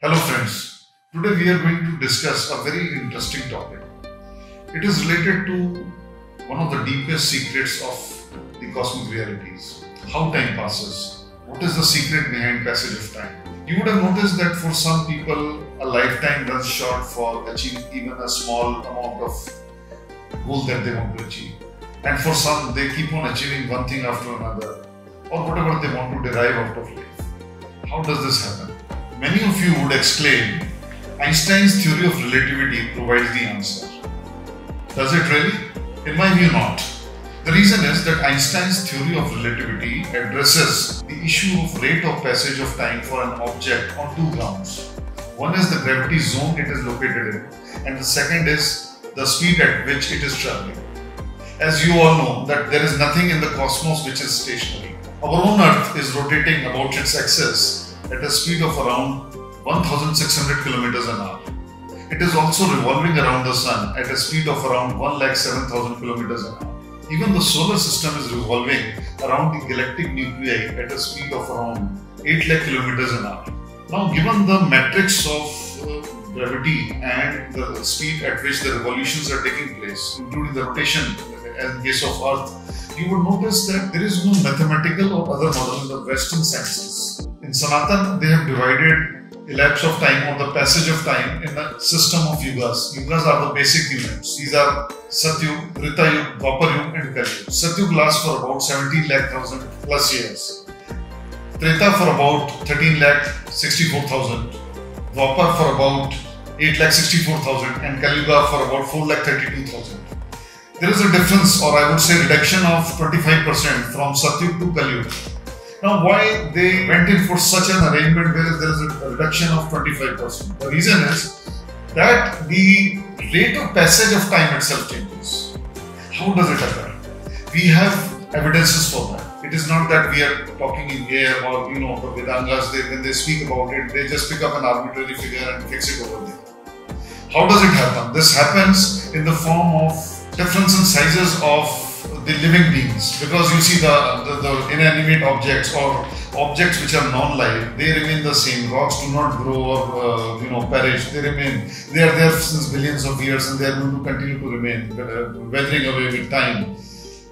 Hello friends, today we are going to discuss a very interesting topic. It is related to one of the deepest secrets of the cosmic realities, how time passes. What is the secret behind passage of time? You would have noticed that for some people a lifetime runs short for achieving even a small amount of goal that they want to achieve. And for some they keep on achieving one thing after another or whatever they want to derive out of life. How does this happen? Many of you would exclaim, Einstein's theory of relativity provides the answer. Does it really? In my view, not. The reason is that Einstein's theory of relativity addresses the issue of rate of passage of time for an object on two grounds. One is the gravity zone it is located in, and the second is the speed at which it is traveling. As you all know, that there is nothing in the cosmos which is stationary. Our own Earth is rotating about its axis at a speed of around 1600 kilometers an hour. It is also revolving around the Sun at a speed of around 1,07,000 kilometers an hour. Even the solar system is revolving around the galactic nuclei at a speed of around 8 lakh kilometers an hour. Now, given the matrix of uh, gravity and the speed at which the revolutions are taking place, including the rotation in case of Earth, you would notice that there is no mathematical or other model in the Western sciences in Sanatan, they have divided elapse of time or the passage of time in a system of yugas. Yugas are the basic units. These are Satyug, Tretayug, Dwapar and Kalyug. Satyug lasts for about 17 lakh thousand plus years. Treta for about 13 lakh 64,000. Dwapar for about 8 lakh 64,000 and Kalyuga for about 4 lakh 32,000. There is a difference or I would say reduction of 25% from Satyug to Kalyug. Now, why they went in for such an arrangement where there is a reduction of 25%? The reason is that the rate of passage of time itself changes. How does it occur? We have evidences for that. It is not that we are talking in air or, you know, the Vedangas, they, when they speak about it, they just pick up an arbitrary figure and fix it over there. How does it happen? This happens in the form of difference in sizes of the living beings. Because you see the, the, the, inanimate objects or objects which are non-life they remain the same. Rocks do not grow or uh, you know perish. They remain. They are there since billions of years and they are going to continue to remain uh, weathering away with time.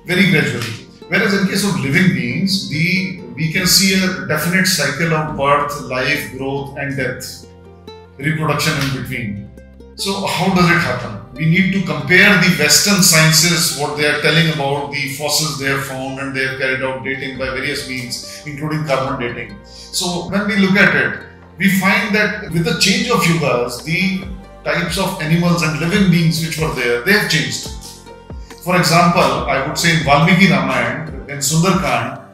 Very gradually. Whereas in case of living beings the we can see a definite cycle of birth life growth and death. Reproduction in between. So how does it happen? We need to compare the Western sciences, what they are telling about the fossils they have found and they have carried out dating by various means, including carbon dating. So when we look at it, we find that with the change of yugas, the types of animals and living beings which were there, they have changed. For example, I would say in Valmiki Ramayana, in Sundar Sundarkand,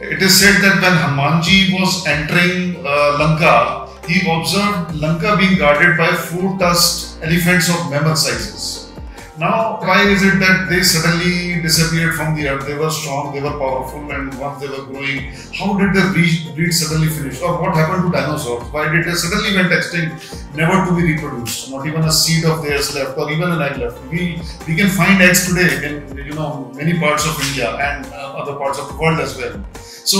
it is said that when Hanumanji was entering uh, Lanka, he observed Lanka being guarded by four tusked elephants of mammoth sizes. Now, why is it that they suddenly disappeared from the earth? They were strong, they were powerful, and once they were growing, how did their breed suddenly finish? Or what happened to dinosaurs? Why did they suddenly went extinct, never to be reproduced? Not even a seed of theirs left, or even an egg left. We we can find eggs today in you know many parts of India and uh, other parts of the world as well. So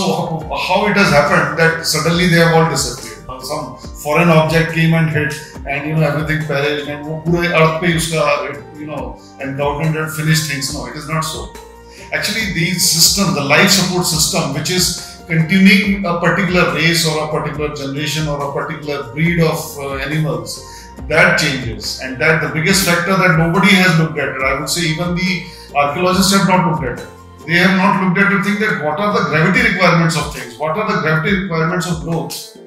how it has happened that suddenly they have all disappeared? some foreign object came and hit and you know everything perished and वो पूरे earth पे उसका you know encountered and finished things no it is not so actually the system the life support system which is continuing a particular race or a particular generation or a particular breed of uh, animals that changes and that the biggest factor that nobody has looked at it i would say even the archaeologists have not looked at it they have not looked at to think that what are the gravity requirements of things what are the gravity requirements of growth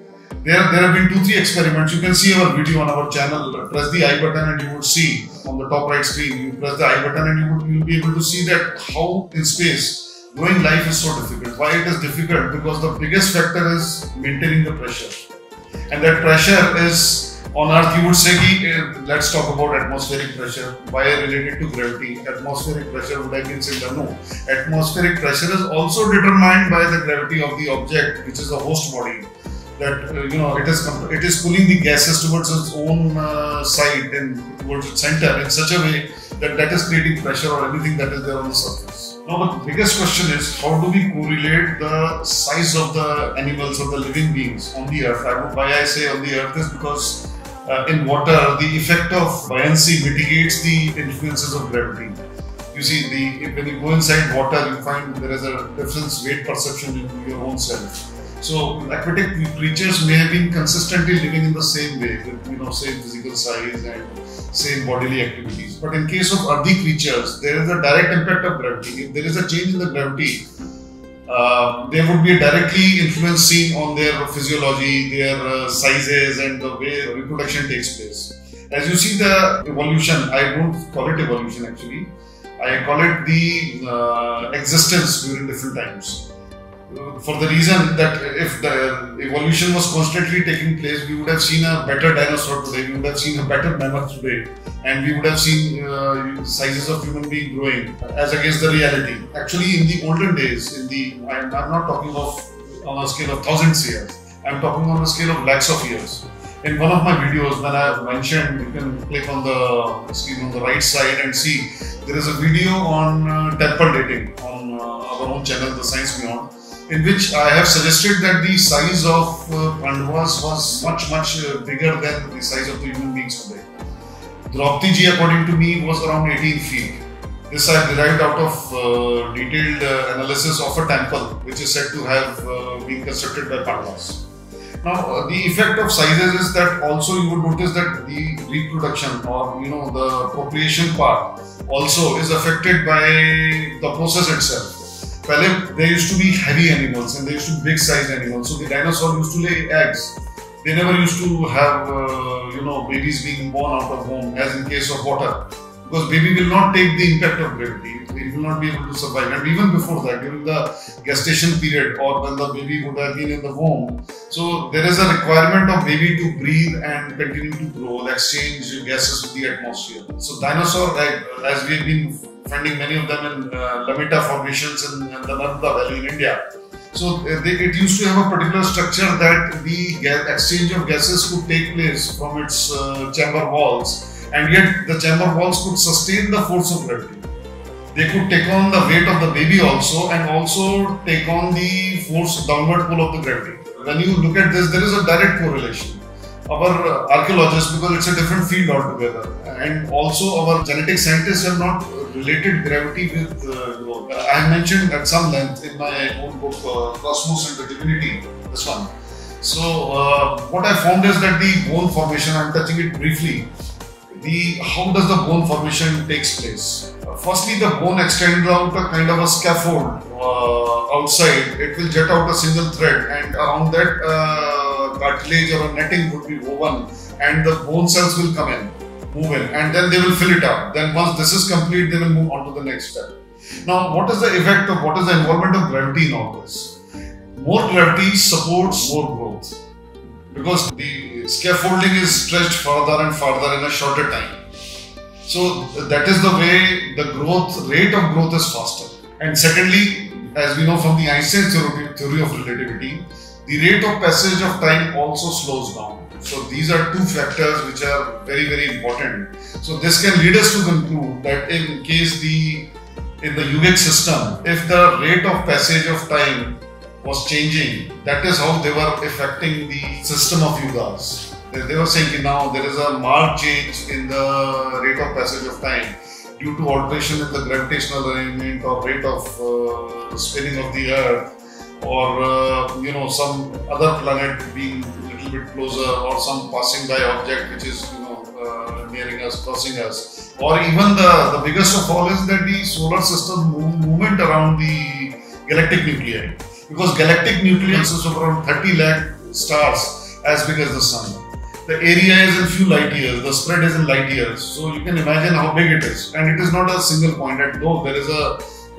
there, there have been two, three experiments. You can see our video on our channel. Press the I button and you would see on the top right screen. You press the I button and you would you'll be able to see that how in space growing life is so difficult. Why it is difficult? Because the biggest factor is maintaining the pressure. And that pressure is on Earth, you would say, uh, let's talk about atmospheric pressure. Why related to gravity? Atmospheric pressure would have been said, no. Atmospheric pressure is also determined by the gravity of the object, which is the host body that uh, you know it is it is pulling the gases towards its own uh, side and towards its center in such a way that that is creating pressure or anything that is there on the surface. Now, but the biggest question is how do we correlate the size of the animals or the living beings on the earth? I, why I say on the earth is because uh, in water, the effect of buoyancy mitigates the influences of gravity. You see, the when you go inside water, you find there is a difference weight perception in your own self. So aquatic creatures may have been consistently living in the same way, with you know same physical size and same bodily activities. But in case of earthy creatures, there is a direct impact of gravity. If there is a change in the gravity, uh, there would be a directly influence seen on their physiology, their uh, sizes, and the way reproduction takes place. As you see the evolution, I don't call it evolution actually. I call it the uh, existence during different times for the reason that if the evolution was constantly taking place, we would have seen a better dinosaur today, we would have seen a better mammoth today, and we would have seen uh, sizes of human being growing as against the reality. Actually, in the olden days, in the I'm, I'm not talking of on a scale of thousands years, I'm talking on a scale of lakhs of years. In one of my videos, when I mentioned, you can click on the screen on the right side and see there is a video on uh, temple dating on uh, our own channel, The Science Beyond in which I have suggested that the size of uh, Pandavas was much, much uh, bigger than the size of the human beings today. Draupadi ji, according to me, was around 18 feet. This I have derived out of uh, detailed uh, analysis of a temple which is said to have uh, been constructed by Pandavas. Now, uh, the effect of sizes is that also you would notice that the reproduction or you know the procreation part also is affected by the process itself. Pele, there used to be heavy animals and there used to be big sized animals. So the dinosaur used to lay eggs. They never used to have, uh, you know, babies being born out of home, as in case of water. Because baby will not take the impact of gravity. It will not be able to survive. And even before that, during the gestation period or when the baby would have been in the womb, so there is a requirement of baby to breathe and continue to grow, exchange gases with the atmosphere. So dinosaur, as we have been finding many of them in uh, Lameta formations in, in the Narmada Valley in India. So uh, they, it used to have a particular structure that the exchange of gases could take place from its uh, chamber walls, and yet the chamber walls could sustain the force of gravity. They could take on the weight of the baby also, and also take on the force downward pull of the gravity. When you look at this, there is a direct correlation our archaeologists because it's a different field altogether and also our genetic scientists have not related gravity with uh, I mentioned at some length in my own book uh, Cosmos and the Divinity this one so uh, what I found is that the bone formation I'm touching it briefly the how does the bone formation takes place firstly the bone extends out a kind of a scaffold uh, outside it will jet out a single thread and around that uh, cartilage or a netting would be woven and the bone cells will come in, move in and then they will fill it up. Then once this is complete, they will move on to the next step. Now, what is the effect of, what is the involvement of gravity in all this? More gravity supports more growth because the scaffolding is stretched further and further in a shorter time. So that is the way the growth, rate of growth is faster. And secondly, as we know from the Einstein theory of relativity, the rate of passage of time also slows down. So these are two factors which are very very important. So this can lead us to conclude that in case the in the yogic system, if the rate of passage of time was changing, that is how they were affecting the system of yugas. They were saying now there is a marked change in the rate of passage of time due to alteration in the gravitational arrangement or rate of uh, spinning of the earth or uh, you know some other planet being a little bit closer or some passing by object which is you know uh, nearing us crossing us. Or even the the biggest of all is that the solar system move, movement around the galactic nuclei because galactic nuclei is of around 30 lakh stars as big as the sun the area is in few light years the spread is in light years so you can imagine how big it is and it is not a single point at no there is a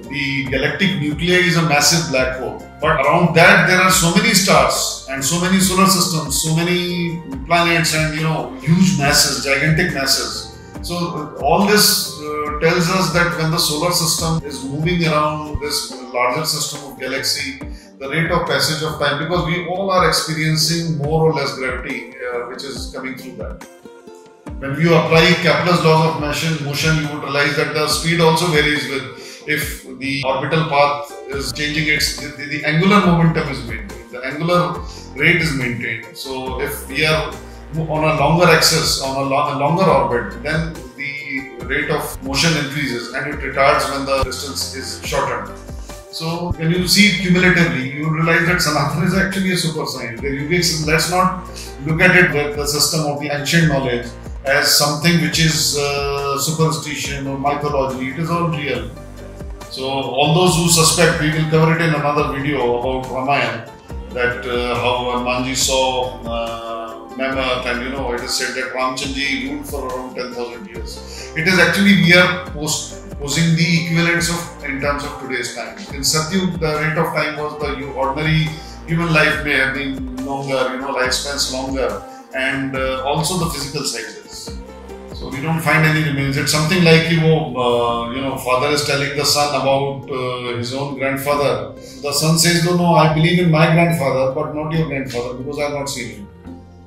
the galactic nuclei is a massive black hole. But around that, there are so many stars and so many solar systems, so many planets, and you know, huge masses, gigantic masses. So, all this uh, tells us that when the solar system is moving around this larger system of galaxy, the rate of passage of time, because we all are experiencing more or less gravity, uh, which is coming through that. When you apply Kepler's laws of motion, motion, you would realize that the speed also varies with if the orbital path is changing its the, the, angular momentum is maintained, the angular rate is maintained. So if we are on a longer axis, on a, a longer orbit, then the rate of motion increases and it retards when the distance is shortened. So when you see cumulatively, you realize that Sanatan is actually a super science. The yogics, let's not look at it with the system of the ancient knowledge as something which is uh, superstition or mythology. It is all real. So all those who suspect, we will cover it in another video about Ramayana, that uh, how Manji saw uh, Mammoth and you know it is said that Ramchandji ruled for around 10,000 years. It is actually we are post posing the equivalents of in terms of today's time. In Satyug, the rate of time was the ordinary human life may have been longer, you know, lifespans longer, and uh, also the physical sizes. So we don't find any remains. It's something like you know, uh, you know, father is telling the son about uh, his own grandfather. The son says, "No, no, I believe in my grandfather, but not your grandfather because I have not seen him."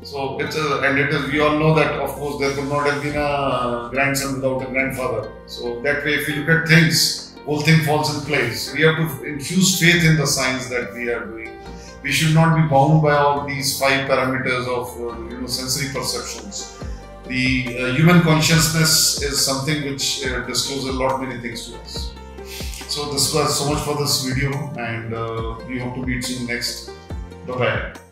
So it's a, and it is, we all know that of course there could not have been a grandson without a grandfather. So that way, if you look at things, whole thing falls in place. We have to infuse faith in the science that we are doing. We should not be bound by all these five parameters of uh, you know sensory perceptions. The uh, human consciousness is something which uh, discloses a lot many things to us. So this was so much for this video, and uh, we hope to meet you next. Bye bye.